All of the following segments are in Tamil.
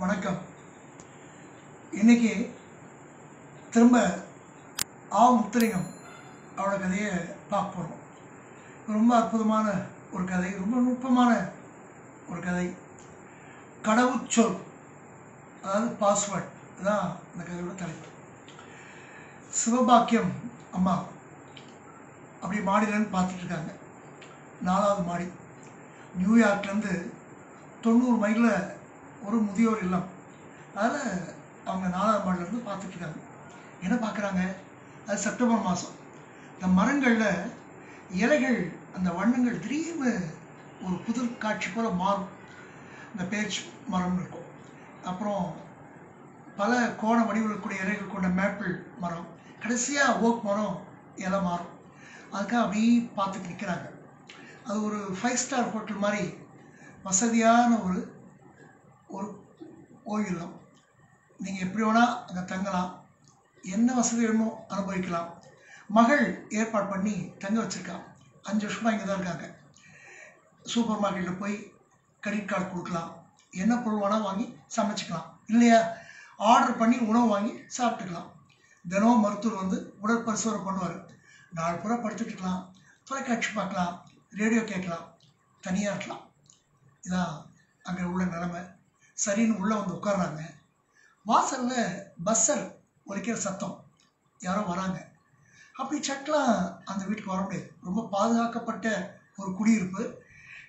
வணக்கம். இன்னைக்கு திரும்ப ஆ. முத்துலிங்கம் அவரோட கதையை பார்க்க போகிறோம் ரொம்ப அற்புதமான ஒரு கதை ரொம்ப நுட்பமான ஒரு கதை. கடவுச்சொல் அதாவது பாஸ்வேர்ட் தான் இந்த கதையோட தலைப்பு. சிவபாக்கியம் அம்மா அப்படி மாடிலன்னு பார்த்துட்டு இருக்காங்க. நாலாவது மாடி. நியூயார்க்லேருந்து தொண்ணூறு மைலில் ஒரு முதியோர் இல்லம். அதில் அவங்க நாலாம் மாடிலேருந்து பார்த்துட்டு என்ன பார்க்குறாங்க? அது செப்டம்பர் மாதம் இந்த மரங்களில் இலைகள் அந்த வண்ணங்கள் திடீர்னு ஒரு புதிர் காட்சி போல் மாறும். இந்த பேச்சு மரம் இருக்கும். அப்புறம் பல கோண வடிவில் இலைகள் கொண்ட மேப்பிள் மரம். கடைசியாக ஓக் மரம் இலை மாறும். அதுக்காக அப்படியே பார்த்துட்டு நிற்கிறாங்க அது ஒரு ஃபைவ் ஸ்டார் ஹோட்டல் மாதிரி வசதியான ஒரு ஒரு ஓய்வில்லம் நீங்கள் எப்படி வேணால் அங்கே தங்கலாம். என்ன வசதி வேணுமோ அனுபவிக்கலாம். மகள் ஏற்பாடு பண்ணி தங்க வச்சுருக்கான் அஞ்சு வருஷமாக இங்கே தான் இருக்காங்க. சூப்பர் மார்க்கெட்டில் போய் கிரெடிட் கார்டு கொடுக்கலாம். என்ன பொருள் வேணால் வாங்கி சமைச்சிக்கலாம். இல்லையா? ஆர்டர் பண்ணி உணவு வாங்கி சாப்பிட்டுக்கலாம். தினமும் மருத்துவர் வந்து உடற்பரிசோதனை பண்ணுவார். நாலு பூரா படுத்துட்டுருக்கலாம் தொலைக்காட்சி பார்க்கலாம். ரேடியோ கேட்கலாம். தனியாக இருக்கலாம். இதான் அங்கே உள்ள நிலைமை. சரின்னு உள்ளே வந்து உட்காடுறாங்க வாசலில் பஸ்ஸர் ஒலிக்கிற சத்தம். யாரோ வராங்க. அப்படி சட்டெலாம் அந்த வீட்டுக்கு வர முடியாது. ரொம்ப பாதுகாக்கப்பட்ட ஒரு குடியிருப்பு.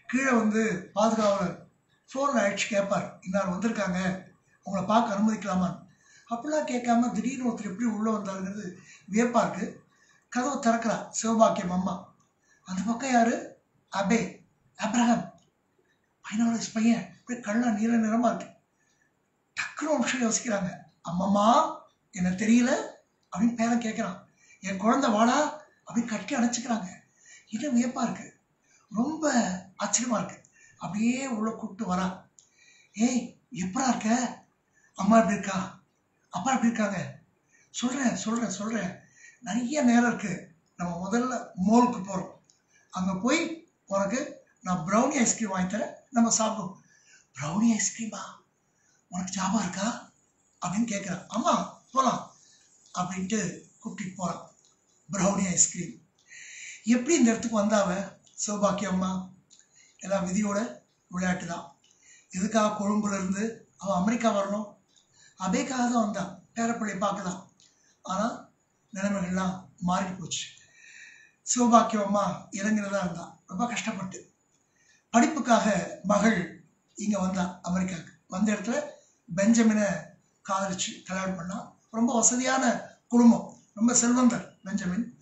கீழே வந்து பாதுகாவலர் ஃபோனில் அழைச்சி கேட்பார் இன்னார் வந்திருக்காங்க. உங்களை பார்க்க அனுமதிக்கலாமான்னு. அப்படிலாம் கேட்காம திடீர்னு ஒருத்தர் எப்படி உள்ளே வந்தாருங்கிறது வியப்பாக இருக்கு கதவை திறக்கிறா. சிவபாக்கியம் அம்மா அந்த பக்கம் யார்? அபே. அப்ரஹாம். பதினாலு வயசு பையன். அப்படியே கண்ணா நீல நிறமா இருக்கு. டக்குனு ஒரு விஷயம் யோசிக்கிறாங்க. அம்மம்மா என்ன தெரியல அப்படின்னு பேரன் கேட்குறான் என் குழந்தை வாடா அப்படின்னு கட்டி அணைச்சிக்கிறாங்க. இன்னும் வியப்பா இருக்கு. ரொம்ப ஆச்சரியமா இருக்கு. அப்படியே உள்ள கூப்பிட்டு வரா. ஏய் எப்படா இருக்க? அம்மா எப்படி இருக்கா? அப்பா எப்படி இருக்காங்க? சொல்றேன் சொல்றேன் சொல்றேன். நிறைய நேரம் இருக்கு. நம்ம முதல்ல மோலுக்கு போறோம். அங்க போய் உனக்கு நான் ப்ரௌனி ஐஸ்கிரீம் வாங்கி தரேன். நம்ம சாப்பிடுவோம். ப்ரௌனி ஐஸ்கிரீமா உனக்கு ஜாபம் இருக்கா? அப்படின்னு கேட்குறான் அம்மா போகலாம் அப்படின்ட்டு கூப்பிட்டு போகிறான் ப்ரௌனி ஐஸ்கிரீம் எப்படி இந்த இடத்துக்கு வந்தாவ சௌபாக்கிய அம்மா? எல்லாம் விதியோட விளையாட்டு தான். எதுக்காக கொழும்புலேருந்து அவன் அமெரிக்கா வரணும்? அபேக்காக தான் வந்தான் பேரப்பிள்ளை பார்க்கலாம். ஆனால் நிலைமைகள்லாம் மாறி போச்சு. சிவபாக்கியம் அம்மா இளைஞர் இருந்தான் ரொம்ப கஷ்டப்பட்டு. படிப்புக்காக மகள் இங்கே வந்தான் அமெரிக்காவுக்கு வந்த இடத்துல பெஞ்சமினை காதலிச்சு கல்யாணம் பண்ணான் ரொம்ப வசதியான குடும்பம். ரொம்ப செல்வந்தர் பெஞ்சமின்.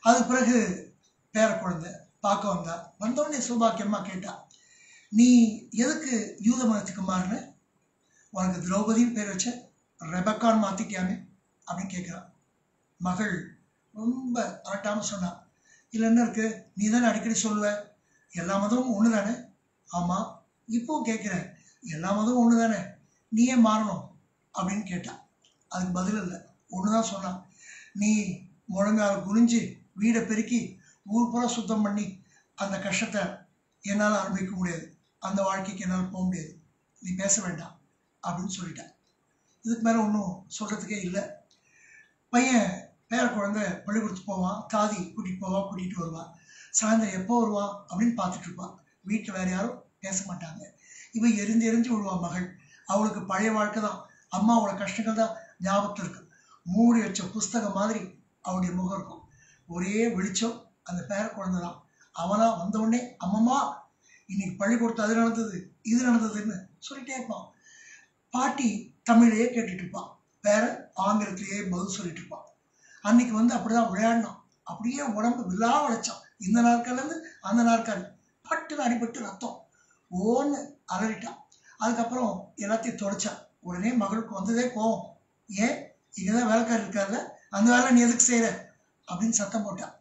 அது பிறகு பேர குழந்தை பார்க்க வந்தா. வந்தோடனே சௌபாக்கியம்மா கேட்டா நீ எதுக்கு யூத மதத்துக்கு மாறின? உனக்கு திரௌபதியும் பேர் வச்ச ரெபக்கான் மாத்திக்காமே அப்படின்னு கேட்குறான் மகள் ரொம்ப அரட்டாம சொன்னான் இல்லை என்ன இருக்கு? நீ தானே அடிக்கடி சொல்லுவ? எல்லா மதமும் ஒன்று தானே ஆமாம் இப்போவும் கேட்குறேன். எல்லா மதமும் ஒன்று தானே நீ ஏன் மாறணும் அப்படின்னு கேட்டான் அதுக்கு பதில் இல்லை. ஒன்று தான் சொன்னான் நீ முழங்கால் குனிஞ்சு வீடை பெருக்கி ஊர் பூரா சுத்தம் பண்ணி அந்த கஷ்டத்தை என்னால் அனுபவிக்க முடியாது. அந்த வாழ்க்கைக்கு என்னால் போக முடியாது. நீ பேச வேண்டாம் அப்படின்னு சொல்லிட்டேன் இதுக்கு மேலே ஒன்றும் சொல்கிறதுக்கே இல்லை. பையன் பேர குழந்தை பள்ளிக்கூடத்துக்கு போவான் தாதி கூட்டிகிட்டு போவான் கூட்டிகிட்டு வருவான் சாயந்தரம் எப்போ வருவான் அப்படின்னு பார்த்துட்டு இருப்பான் வீட்டில் வேறு யாரும் பேச மாட்டாங்க. இவன் எரிஞ்சு எரிஞ்சு விழுவா மகள். அவளுக்கு பழைய வாழ்க்கை தான். அம்மாவோட கஷ்டங்கள் தான் ஞாபகத்தில் இருக்கு. மூடி வச்ச புஸ்தகம் மாதிரி அவனுடைய முகம் இருக்கும். ஒரே வெளிச்சம் அந்த பேர குழந்தை தான். அவனா வந்தவுடனே அம்மம்மா இன்னைக்கு பள்ளிக்கூடத்து அது நடந்தது இது நடந்ததுன்னு சொல்லிட்டே இருப்பான். பாட்டி தமிழையே கேட்டுட்டு இருப்பான் பேர ஆங்கிலத்திலேயே பதில் சொல்லிட்டு இருப்பான் அன்னைக்கு வந்து அப்படிதான் விளையாடினான். அப்படியே உடம்பு விழா வளைச்சான் இந்த நாற்காலேருந்து அந்த நாற்காலி பட்டுன்னு அடிபட்டு ரத்தம். ஓன்னு அலறிட்டான் அதுக்கப்புறம் எல்லாத்தையும் தொடச்சான் உடனே மகளுக்கு வந்ததே கோவம். ஏன்? இங்கே தான் வேலைக்காரர் இருக்கார்ல? அந்த வேலை நீ எதுக்கு செய்கிற அப்படின்னு சத்தம் போட்டான்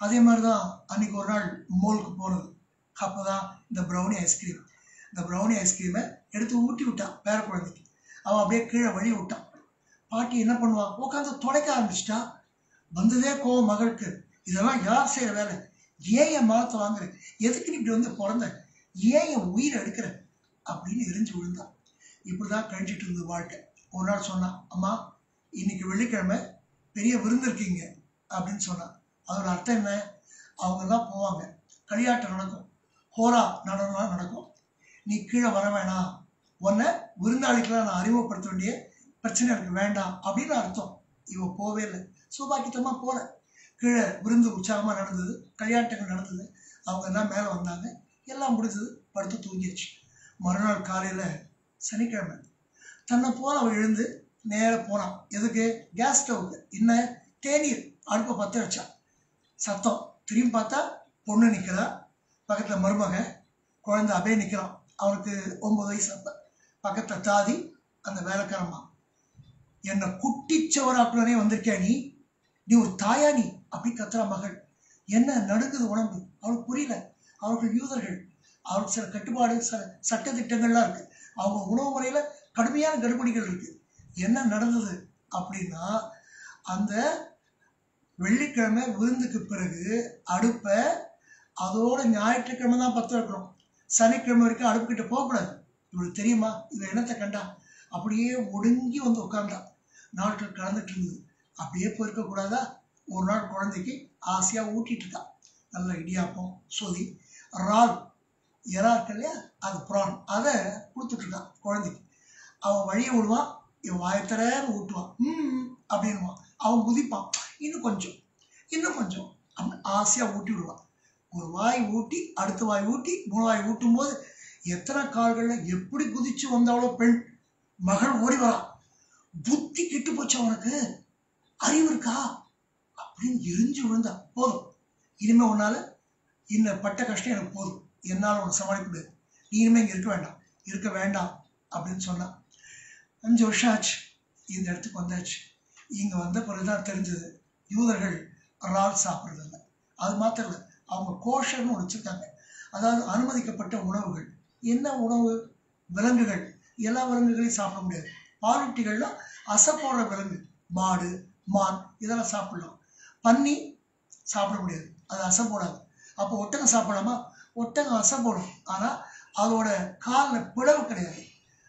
அதே மாதிரி தான் அன்னைக்கு ஒரு நாள் மோலுக்கு போனது. அப்போ தான் இந்த ப்ரௌனி ஐஸ்கிரீம் இந்த ப்ரௌனி ஐஸ்கிரீமை எடுத்து ஊட்டி விட்டான் பேர குழந்தைக்கு. அவன் அப்படியே கீழே வழி விட்டான். பாட்டி என்ன பண்ணுவான் உட்காந்து துடைக்க ஆரம்பிச்சிட்டா. வந்ததே கோவம் மகளுக்கு. இதெல்லாம் யார் செய்கிற வேலை? ஏன் என் மரத்தை வாங்குற? எதுக்கு நீ இப்படி வந்து பிறந்த? ஏன் என் உயிரை எடுக்கிற அப்படின்னு எரிஞ்சு விழுந்தான் இப்படிதான் கழிஞ்சிட்டு இருந்தது வாழ்க்கை. ஒரு நாள் சொன்னான் அம்மா இன்னைக்கு வெள்ளிக்கிழமை பெரிய விருந்து இருக்கீங்க அப்படின்னு சொன்னான். அதோட அர்த்தம் என்ன? அவங்க தான் போவாங்க. களியாட்டம் நடக்கும். ஹோரா நடனம்லாம் நடக்கும். நீ கீழே வர வேணாம். உன்னை விருந்தாளிக்கெல்லாம் நான் அறிமுகப்படுத்த வேண்டிய பிரச்சனை எனக்கு வேண்டாம் அப்படின்னு அர்த்தம். இவன் போவே இல்லை. சோபாக்கித்தமாக போகல கீழே விருந்து உற்சாகமாக நடந்தது. களியாட்டங்கள் நடந்தது. அவங்க எல்லாம் மேலே வந்தாங்க. எல்லாம் முடிஞ்சது படுத்து தூங்கிடுச்சு மறுநாள் காலையில் சனிக்கிழமை. தன்னை போல அவள் எழுந்து நேராக போனான். எதுக்கு? கேஸ் ஸ்டவ்க்கு என்ன? தேநீர். அடுப்பை பற்ற வச்சான். சத்தம். திரும்பி பார்த்தா பொண்ணு நிற்கிறா பக்கத்தில் மருமக. குழந்தை அபே நிற்கிறான் அவனுக்கு ஒன்பது வயசு அப்போ. பக்கத்தில் தாதி அந்த வேலைக்காரம்மா என்னை குட்டிச்சவராக்குள்ளனே வந்திருக்கியா நீ? நீ ஒரு தாயா நீ? அப்படி கத்துறா மகள். என்ன? நடுங்குது உடம்பு. அவளுக்கு புரியல. அவர்கள் யூதர்கள். அவருக்கு சில கட்டுப்பாடு சில சட்ட திட்டங்கள்லாம் இருக்கு. அவங்க உணவு முறையில கடுமையான கடுபடிகள் இருக்கு. என்ன நடந்தது அப்படின்னா அந்த வெள்ளிக்கிழமை விருந்துக்கு பிறகு அடுப்பை அதோட ஞாயிற்றுக்கிழமை தான் பற்ற வைக்கணும். சனிக்கிழமை வரைக்கும் அடுப்புக்கிட்ட போகக்கூடாது. இவளுக்கு தெரியுமா? இவன் என்னத்தை கண்டா? அப்படியே ஒடுங்கி வந்து உட்கார்ந்தா. நாட்கள் கலந்துட்டு இருந்தது. அப்படியே போயிருக்க கூடாதா ஒரு நாள் குழந்தைக்கு ஆசையா ஊட்டிட்டு இருக்கா. நல்ல இடியாப்பம் சொதி ரால் எறா இருக்கு இல்லையா? அது ப்ரான். அதை கொடுத்துட்ருக்கான் குழந்தைக்கு. அவன் வழியை விடுவான். இவன் வாயத்தரன்னு ஊட்டுவான். ம் அப்படின்வான் அவன் குதிப்பான். இன்னும் கொஞ்சம். இன்னும் கொஞ்சம். அப்படின்னு ஆசையாக ஊட்டி விடுவான். ஒரு வாய் ஊட்டி அடுத்த வாய் ஊட்டி மூணு வாய் ஊட்டும் போது எத்தனை கால்களில் எப்படி குதிச்சு வந்தாலோ பெண் மகள் ஓடி வரான். புத்தி கெட்டு போச்சு அவனுக்கு. அறிவு இருக்கா? அப்படின்னு எரிஞ்சு விழுந்தா போதும். இனிமே உன்னால இந்த பட்ட கஷ்டம் எனக்கு போதும். என்னால் உனக்கு சமாளிக்க முடியாது. நீ இனிமேல் இங்கே இருக்க வேண்டாம். இருக்க வேண்டாம் அப்படின்னு சொன்னான். அஞ்சு வருஷம் ஆச்சு. இந்த இடத்துக்கு வந்தாச்சு. இங்கே வந்த பிறகுதான் தெரிஞ்சது. யூதர்கள் இறால் சாப்பிட்றதில்ல. அது மாத்திரம் இல்லை அவங்க கோஷர்னு ஒன்று வச்சிருக்காங்க. அதாவது அனுமதிக்கப்பட்ட உணவுகள். என்ன உணவு? விலங்குகள். எல்லா விலங்குகளையும் சாப்பிட முடியாது. பாலிட்டிகள்லாம் அசைப்போடுற விலங்கு. மாடு மான் இதெல்லாம் சாப்பிடலாம். பன்னி சாப்பிட முடியாது. அது அசை போடாது. அப்போ ஒட்டகம் சாப்பிடலாமா? ஒட்டகம் அசை ஆனால் அதோட காலில் பிளவு கிடையாது.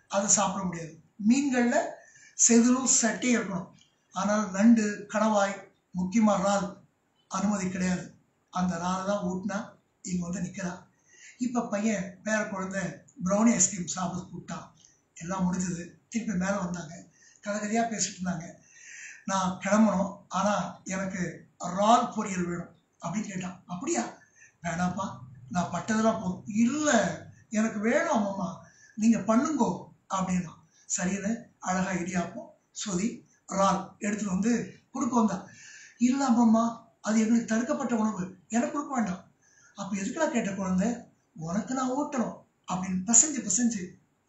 அதை சாப்பிட முடியாது. மீன்களில் செதிலும் சட்டையும் இருக்கணும். ஆனால் நண்டு கணவாய் முக்கியமாக இறால் அனுமதி கிடையாது. அந்த இறாலை தான் ஊட்டினா இங்கே வந்து நிற்கிறா இப்போ பையன் பேர குழந்தை ப்ரௌனி ஐஸ்கிரீம் சாப்பிட கூப்பிட்டான். எல்லாம் முடிஞ்சது. திருப்பி மேலே வந்தாங்க. கதை பேசிட்டு இருந்தாங்க. நான் கிளம்பணும். ஆனால் எனக்கு இறால் பொரியல் வேணும் அப்படின்னு கேட்டான். அப்படியா? வேணாப்பா நான் பட்டதெல்லாம் போதும். இல்லை எனக்கு வேணும் அம்மா நீங்கள் பண்ணுங்கோ அப்படின்னா. சரின்னு அழகா இடியாப்போம் சுதி ரால் எடுத்துகிட்டு வந்து கொடுக்க வந்தா. இல்லை அம்மம்மா அது எங்களுக்கு தடுக்கப்பட்ட உணவு. எனக்கு கொடுக்க வேண்டாம். அப்போ எதுக்குலாம் கேட்ட குழந்தை? உனக்கு நான் ஊட்டணும் அப்படின்னு பிசைஞ்சு பிசைஞ்சு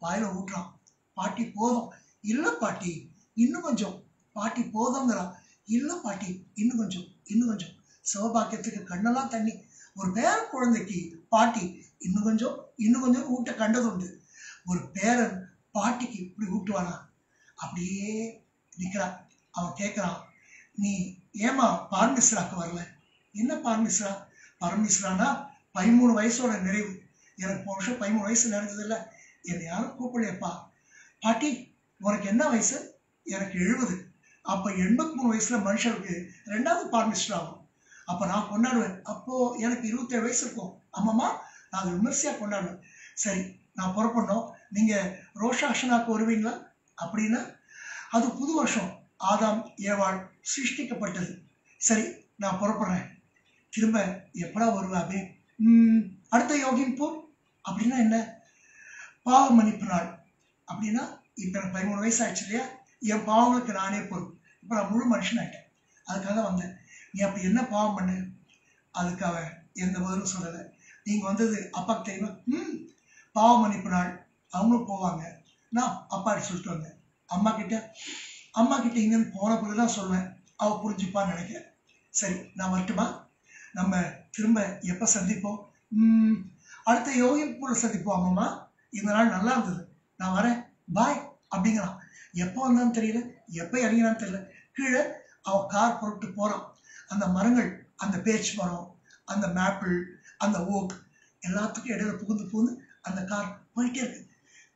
வாயில ஊட்டுறான். பாட்டி போதும். இல்லை பாட்டி இன்னும் கொஞ்சம். பாட்டி போதுங்கிறான் இல்லை பாட்டி இன்னும் கொஞ்சம் இன்னும் கொஞ்சம். சிவபாக்கியத்துக்கு கண்ணெல்லாம் தண்ணி. ஒரு பேர குழந்தைக்கு பாட்டி இன்னும் கொஞ்சம் இன்னும் கொஞ்சம் ஊட்ட கண்டதுண்டு ஒரு பேரன் பாட்டிக்கு இப்படி ஊட்டுவானா? அப்படியே நிற்கிறான் அவன் கேட்குறான் நீ ஏமா பாரமிஸ்ராக்கு வரல? என்ன பார்மிஸ்ரா பரமிஸ்ரானா பதிமூணு வயசோட நிறைவு. எனக்கு போன வருஷம் பதிமூணு வயசு நிறைஞ்சது இல்லை என்னை யாரும் கூப்பிடலையப்பா. பாட்டி உனக்கு என்ன வயசு? எனக்கு எழுபது. அப்போ எண்பத்தி மூணு வயசில் மனுஷனுக்கு ரெண்டாவது பார்மிஸ்டர் ஆகும் அப்போ நான் கொண்டாடுவேன். அப்போ எனக்கு இருபத்தேழு வயசு இருக்கும். அம்மம்மா நான் அதை விமர்சையா கொண்டாடுவேன். சரி நான் புறப்படணும். நீங்க ரோஷாஷனாக்கு வருவீங்களா? அப்படின்னா அது புது வருஷம். ஆதாம் ஏவாள் சிருஷ்டிக்கப்பட்டது. சரி நான் புறப்படுறேன். திரும்ப எப்படா வருவேன் அப்படின்னு அடுத்த யோகின் போர் அப்படின்னா என்ன? பாவ மன்னிப்பு நாள். அப்படின்னா இப்போ எனக்கு பதிமூணு வயசு ஆயிடுச்சு இல்லையா? என் பாவங்களுக்கு நானே பொறுப்பு. இப்போ நான் முழு மனுஷன் ஆயிட்டேன் அதுக்காக வந்தேன். நீ அப்படி என்ன பாவம் பண்ணு? அதுக்கு அவன் எந்த பதிலும் சொல்லலை. நீங்க வந்தது அப்பாக்கு தெரியுமா? ம் பாவம் மன்னிப்பு நாள். அவங்களும் போவாங்க. நான் அப்பாட்ட சொல்லிட்டு வந்தேன். அம்மா கிட்ட அம்மா கிட்ட இங்கேருந்து போன பிறகு தான் சொல்லுவேன் அவ புரிஞ்சுப்பான்னு நினைக்கிறேன். சரி நான் வரட்டுமா? நம்ம திரும்ப எப்போ சந்திப்போம்? ம், அடுத்த யோகிப்பூர்ல சந்திப்போம் அம்மம்மா இந்த நாள் நல்லா இருந்தது. நான் வரேன். பாய் அப்படிங்கிறான். எப்போ வந்தான்னு தெரியல. எப்போ இறங்கினான்னு தெரியல. கீழே அவன் கார் புறப்பட்டு போகிறான் அந்த மரங்கள் அந்த பேச்சு மரம் அந்த மேப்பிள் அந்த ஓக் எல்லாத்துக்கும் இடையில புகுந்து புகுந்து அந்த கார் போயிட்டே இருக்கு.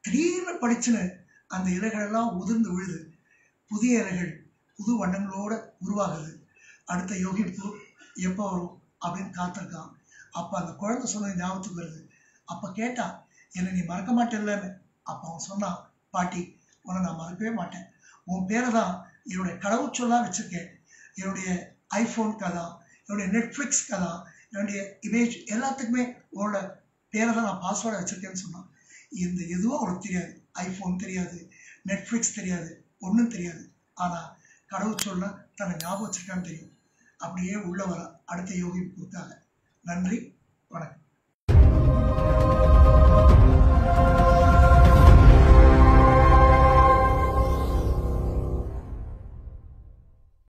திடீர்னு படிச்சுன்னு அந்த இலைகள் எல்லாம் உதிர்ந்து விழுது. புதிய இலைகள் புது வண்ணங்களோட உருவாகுது. அடுத்த யோகிப்பு எப்போ வரும் அப்படின்னு காத்திருக்கான். அப்போ அந்த குழந்தை சொன்னது ஞாபகத்துக்கு வருது. அப்போ கேட்டா என்னை நீ மறக்க மாட்டேல்லன்னு அப்போ அவன் சொன்னான் பாட்டி உன்னை நான் மறக்கவே மாட்டேன். உன் பேரை தான் என்னுடைய கடவுச்சொல்லாக வச்சுருக்கேன். என்னுடைய ஐஃபோன் கதா என்னுடைய நெட்ஃப்ளிக்ஸ் கதா என்னுடைய இமேஜ் எல்லாத்துக்குமே உன்னோட பேரை தான் நான் பாஸ்வேர்டை வச்சுருக்கேன்னு சொன்னான். இந்த எதுவும் அவனுக்கு தெரியாது. ஐஃபோன் தெரியாது நெட்ஃப்ளிக்ஸ் தெரியாது ஒன்றும் தெரியாது. ஆனால் கடவுள் சொல்ல தன்னை ஞாபகம் வச்சிருக்கான்னு தெரியும். அப்படியே உள்ள வர அடுத்த யோகி கொடுத்தாங்க. நன்றி வணக்கம்.